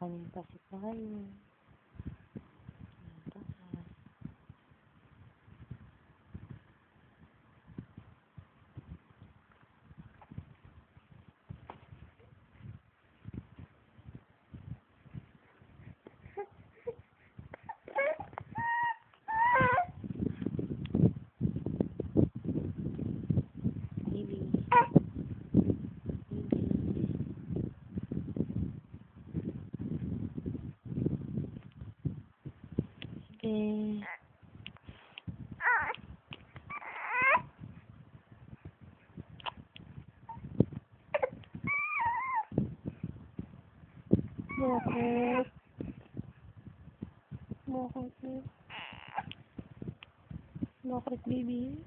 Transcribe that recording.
kanyang pasitahin. Sige. Bakit? Bakit? Bakit, baby?